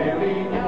Mary.